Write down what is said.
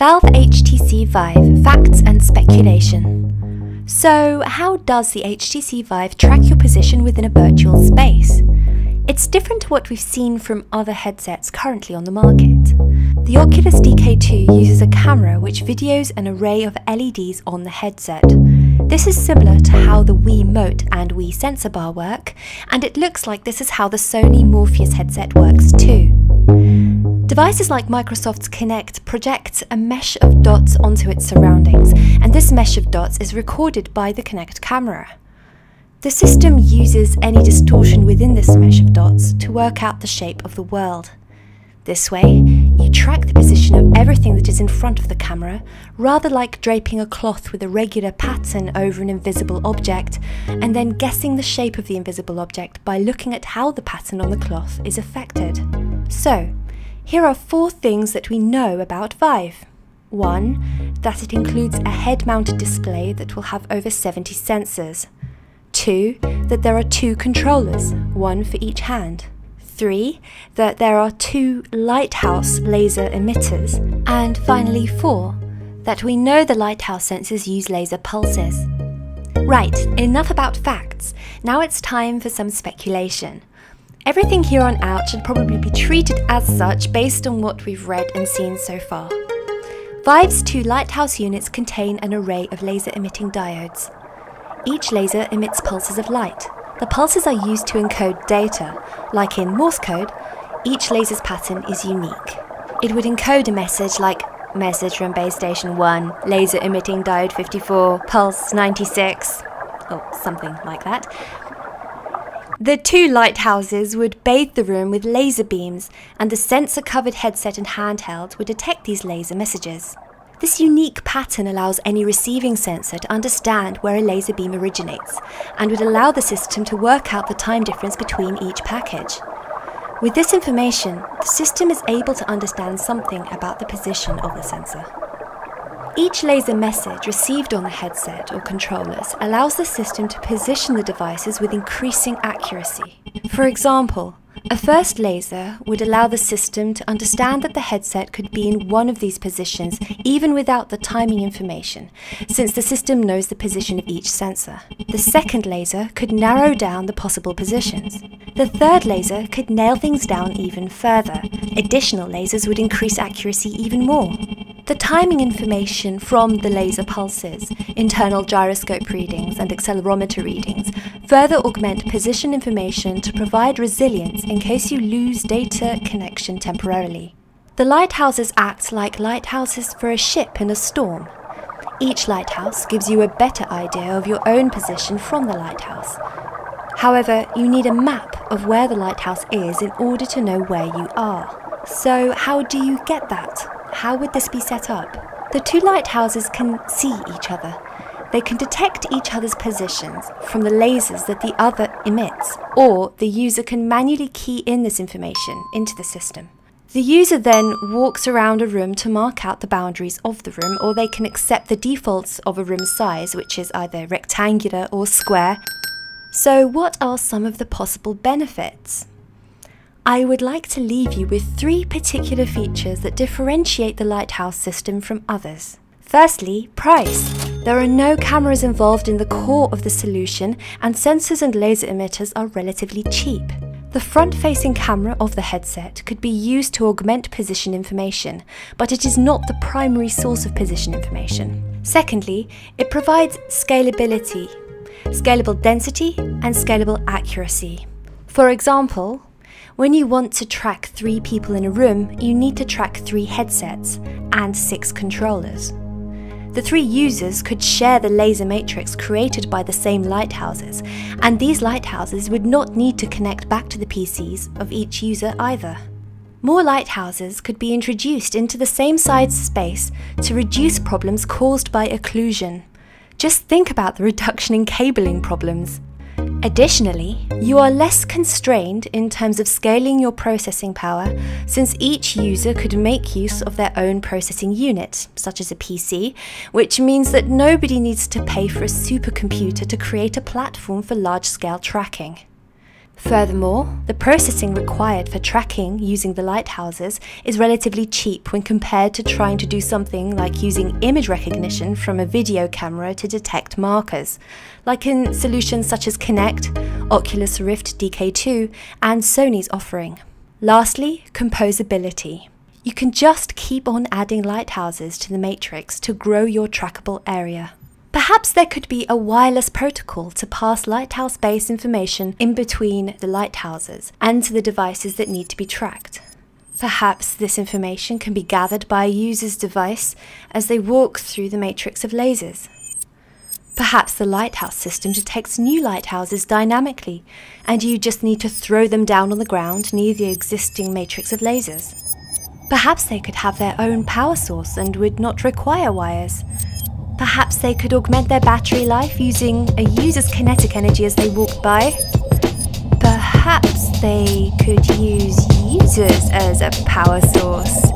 Valve HTC Vive Facts and Speculation. So, how does the HTC Vive track your position within a virtual space? It's different to what we've seen from other headsets currently on the market. The Oculus DK2 uses a camera which videos an array of LEDs on the headset. This is similar to how the Wii Mote and Wii Sensor Bar work, and it looks like this is how the Sony Morpheus headset works too. Devices like Microsoft's Kinect project a mesh of dots onto its surroundings, and this mesh of dots is recorded by the Kinect camera. The system uses any distortion within this mesh of dots to work out the shape of the world. This way, you track the position of everything that is in front of the camera, rather like draping a cloth with a regular pattern over an invisible object, and then guessing the shape of the invisible object by looking at how the pattern on the cloth is affected. So, here are four things that we know about Vive. 1. That it includes a head mounted display that will have over 70 sensors. 2. That there are two controllers, one for each hand. 3. That there are two lighthouse laser emitters. And finally, 4. That we know the lighthouse sensors use laser pulses. Right, enough about facts. Now it's time for some speculation. Everything here on out should probably be treated as such based on what we've read and seen so far. Vive's two lighthouse units contain an array of laser emitting diodes. Each laser emits pulses of light. The pulses are used to encode data. Like in Morse code, each laser's pattern is unique. It would encode a message like message from base station 1, laser emitting diode 54, pulse 96, or something like that. The two lighthouses would bathe the room with laser beams, and the sensor covered headset and handheld would detect these laser messages. This unique pattern allows any receiving sensor to understand where a laser beam originates, and would allow the system to work out the time difference between each package. With this information, the system is able to understand something about the position of the sensor. Each laser message received on the headset or controllers allows the system to position the devices with increasing accuracy. For example, a first laser would allow the system to understand that the headset could be in one of these positions even without the timing information, since the system knows the position of each sensor. The second laser could narrow down the possible positions. The third laser could nail things down even further. Additional lasers would increase accuracy even more. The timing information from the laser pulses, internal gyroscope readings, and accelerometer readings further augment position information to provide resilience in case you lose data connection temporarily. The lighthouses act like lighthouses for a ship in a storm. Each lighthouse gives you a better idea of your own position from the lighthouse. However, you need a map of where the lighthouse is in order to know where you are. So, how do you get that? How would this be set up? The two lighthouses can see each other. They can detect each other's positions from the lasers that the other emits, or the user can manually key in this information into the system. The user then walks around a room to mark out the boundaries of the room, or they can accept the defaults of a room size, which is either rectangular or square. So, what are some of the possible benefits? I would like to leave you with three particular features that differentiate the Lighthouse system from others. Firstly, price. There are no cameras involved in the core of the solution, and sensors and laser emitters are relatively cheap. The front facing camera of the headset could be used to augment position information, but it is not the primary source of position information. Secondly, it provides scalability, scalable density, and scalable accuracy. For example, when you want to track three people in a room, you need to track three headsets and six controllers. The three users could share the laser matrix created by the same lighthouses, and these lighthouses would not need to connect back to the PCs of each user either. More lighthouses could be introduced into the same size space to reduce problems caused by occlusion. Just think about the reduction in cabling problems. Additionally, you are less constrained in terms of scaling your processing power since each user could make use of their own processing unit, such as a PC, which means that nobody needs to pay for a supercomputer to create a platform for large scale tracking. Furthermore, the processing required for tracking using the lighthouses is relatively cheap when compared to trying to do something like using image recognition from a video camera to detect markers, like in solutions such as Kinect, Oculus Rift DK2, and Sony's offering. Lastly, composability. You can just keep on adding lighthouses to the matrix to grow your trackable area. Perhaps there could be a wireless protocol to pass lighthouse based information in between the lighthouses and to the devices that need to be tracked. Perhaps this information can be gathered by a user's device as they walk through the matrix of lasers. Perhaps the lighthouse system detects new lighthouses dynamically, and you just need to throw them down on the ground near the existing matrix of lasers. Perhaps they could have their own power source and would not require wires. Perhaps they could augment their battery life using a user's kinetic energy as they walk by. Perhaps they could use users as a power source.